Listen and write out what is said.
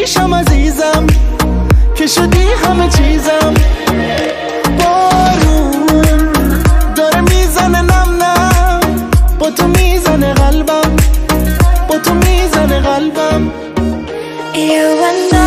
پیشم عزیزم که شدی همه چیزم. بارون داره می‌زنه نم نم. با تو می‌زنه قلبم. با تو می‌زنه قلبم. You and